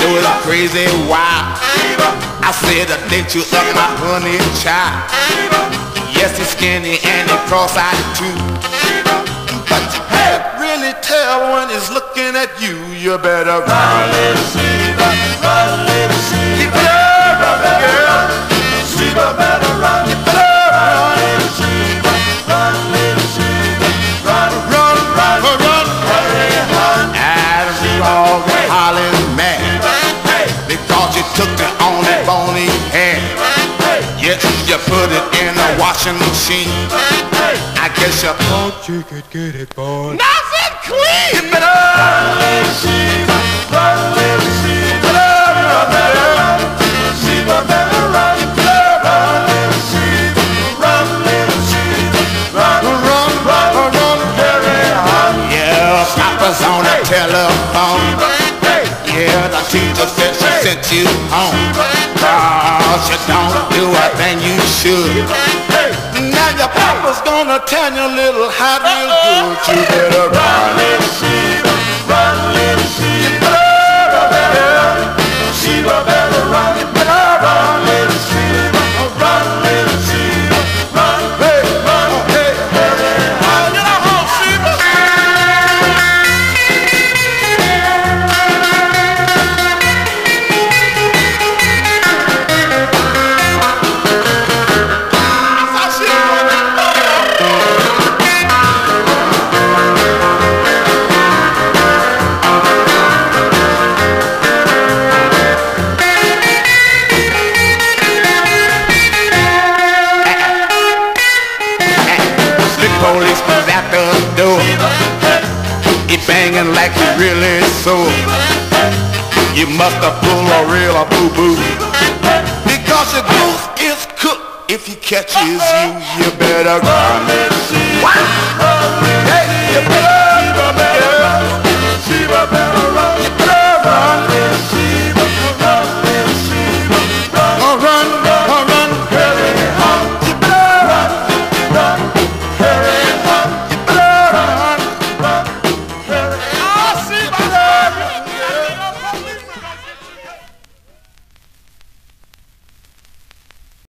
do it crazy wild. I said the date you up my honey child. Yes, he's skinny and he cross-eyed too. But you can't really tell when he's looking at you. You better run, Sheba, run, washing machine. I guess you thought you could get it, boy. Nothing clean. You better run, little Sheba, run, little Sheba, run, better run. Sheba better run, you better run, little Sheba, run, little Sheba, run, run, run, run, very hard. Yeah, Papa's on the telephone. Yeah, the teacher said she sent you home. Cause you don't do a thing you should. Papa's gonna turn your little hot real good. You better run, little Sheba, Policeman's at the door. He banging like he really sore. You must have pulled a real boo-boo. Because your goose is cooked. If he catches you, you better run. Better